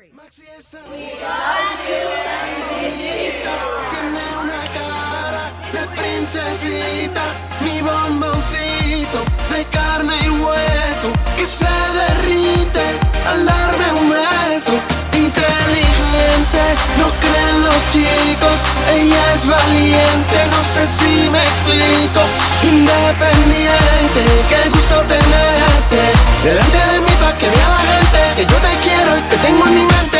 Maxi es tan bonita, tiene una cara de princesita, mi bomboncito de carne y hueso, que se derrite al darme un beso. Inteligente, no creen los chicos, ella es valiente, no sé si me explico, independiente, que Te tengo en mi mente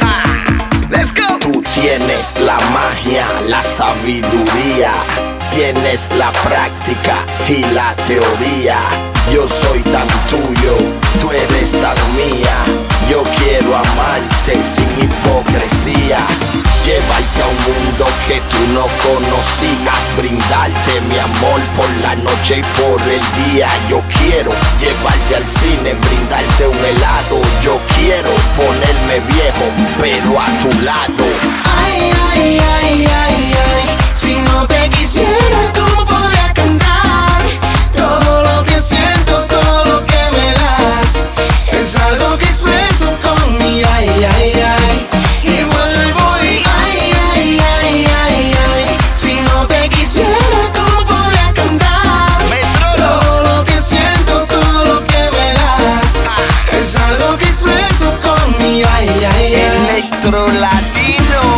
Ah, tú tienes la magia, la sabiduría. Tienes la práctica y la teoría. Yo soy tan tuyo, tú eres tan mía. Yo quiero amarte sin hipocresía. Llévate a un mundo que tú no conocías. Brindarte mi amor por la noche y por el día. Yo quiero llevarte al cine, brindarte un helado pero a tu lado. Ay, ay, ay, ay. electro latino.